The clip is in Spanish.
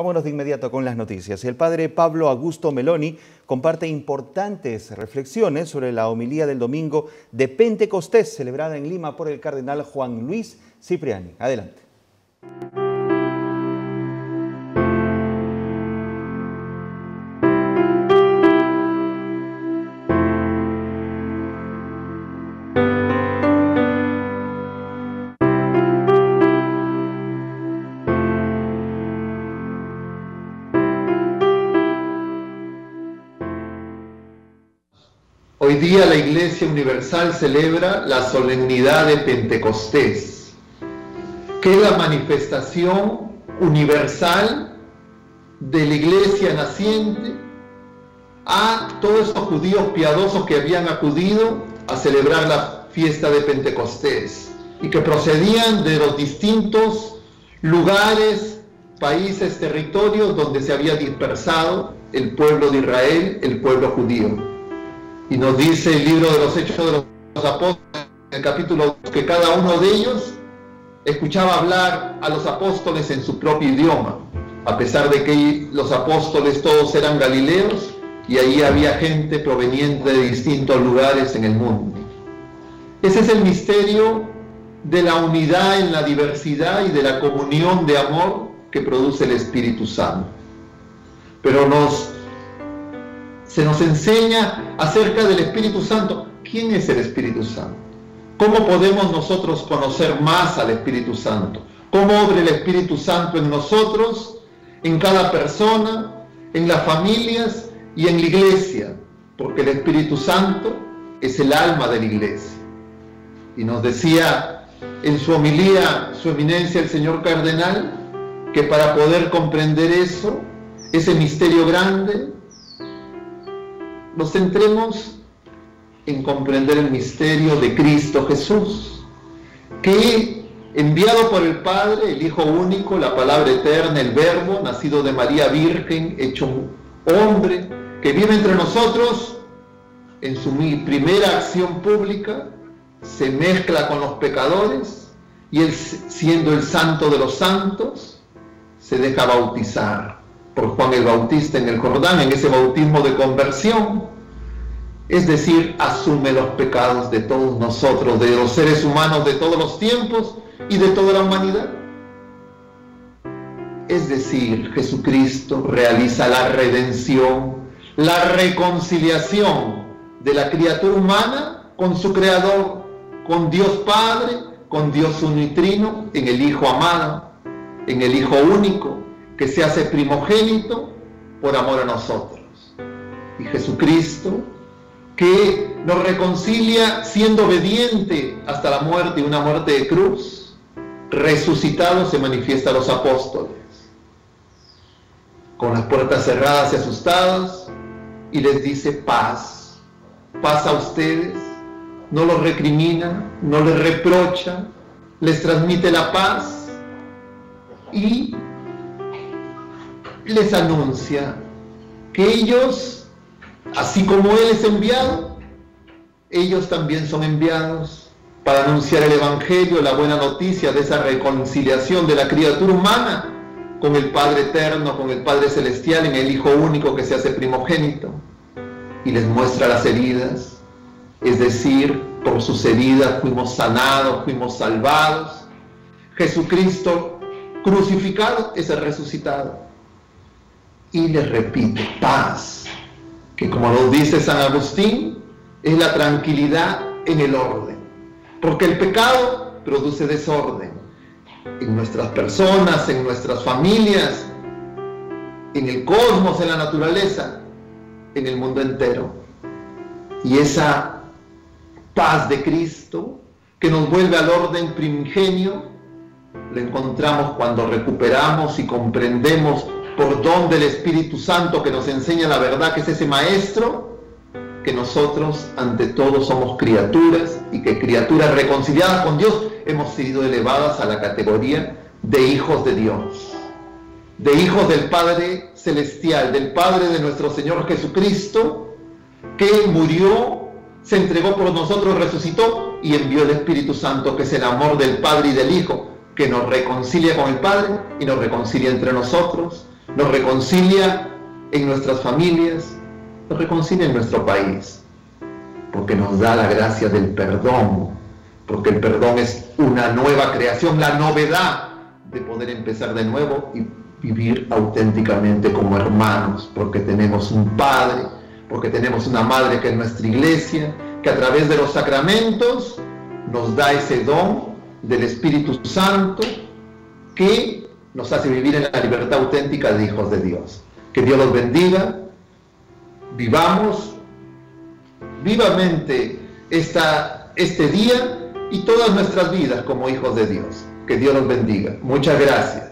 Vámonos de inmediato con las noticias. El padre Pablo Augusto Meloni comparte importantes reflexiones sobre la homilía del domingo de Pentecostés celebrada en Lima por el cardenal Juan Luis Cipriani. Adelante. Hoy día la Iglesia Universal celebra la solemnidad de Pentecostés, que es la manifestación universal de la Iglesia naciente a todos estos judíos piadosos que habían acudido a celebrar la fiesta de Pentecostés y que procedían de los distintos lugares, países, territorios donde se había dispersado el pueblo de Israel, el pueblo judío. Y nos dice el libro de los Hechos de los Apóstoles, el capítulo 2, que cada uno de ellos escuchaba hablar a los apóstoles en su propio idioma, a pesar de que los apóstoles todos eran galileos y ahí había gente proveniente de distintos lugares en el mundo. Ese es el misterio de la unidad en la diversidad y de la comunión de amor que produce el Espíritu Santo. Pero nos se nos enseña acerca del Espíritu Santo. ¿Quién es el Espíritu Santo? ¿Cómo podemos nosotros conocer más al Espíritu Santo? ¿Cómo obra el Espíritu Santo en nosotros, en cada persona, en las familias y en la iglesia? Porque el Espíritu Santo es el alma de la iglesia. Y nos decía en su homilía su eminencia el señor cardenal que para poder comprender eso, ese misterio grande, nos centremos en comprender el misterio de Cristo Jesús, que enviado por el Padre, el Hijo único, la palabra eterna, el Verbo, nacido de María Virgen, hecho hombre, que vive entre nosotros, en su primera acción pública, se mezcla con los pecadores y siendo el santo de los santos, se deja bautizar por Juan el Bautista en el Jordán, en ese bautismo de conversión, es decir, asume los pecados de todos nosotros, de los seres humanos de todos los tiempos y de toda la humanidad. Es decir, Jesucristo realiza la redención, la reconciliación de la criatura humana con su Creador, con Dios Padre, con Dios unitrino, en el Hijo amado, en el Hijo único, que se hace primogénito por amor a nosotros. Y Jesucristo, que nos reconcilia siendo obediente hasta la muerte y una muerte de cruz, resucitado se manifiesta a los apóstoles, con las puertas cerradas y asustadas, y les dice paz, paz a ustedes, no los recrimina, no les reprocha, les transmite la paz y les anuncia que ellos, así como Él es enviado, ellos también son enviados para anunciar el Evangelio, la buena noticia de esa reconciliación de la criatura humana con el Padre Eterno, con el Padre Celestial, en el Hijo único que se hace primogénito. Y les muestra las heridas, es decir, por sus heridas fuimos sanados, fuimos salvados. Jesucristo crucificado es el resucitado y le repite, paz, que como lo dice San Agustín, es la tranquilidad en el orden, porque el pecado produce desorden en nuestras personas, en nuestras familias, en el cosmos, en la naturaleza, en el mundo entero. Y esa paz de Cristo que nos vuelve al orden primigenio, la encontramos cuando recuperamos y comprendemos por don del Espíritu Santo que nos enseña la verdad, que es ese maestro, que nosotros ante todo somos criaturas y que criaturas reconciliadas con Dios hemos sido elevadas a la categoría de hijos de Dios, de hijos del Padre Celestial, del Padre de nuestro Señor Jesucristo, que murió, se entregó por nosotros, resucitó y envió el Espíritu Santo, que es el amor del Padre y del Hijo, que nos reconcilia con el Padre y nos reconcilia entre nosotros nos reconcilia en nuestras familias, nos reconcilia en nuestro país, porque nos da la gracia del perdón, porque el perdón es una nueva creación, la novedad de poder empezar de nuevo y vivir auténticamente como hermanos, porque tenemos un Padre, porque tenemos una Madre que es nuestra iglesia, que a través de los sacramentos nos da ese don del Espíritu Santo que nos hace vivir en la libertad auténtica de hijos de Dios. Que Dios los bendiga, vivamos vivamente esta, este día y todas nuestras vidas como hijos de Dios. Que Dios los bendiga. Muchas gracias.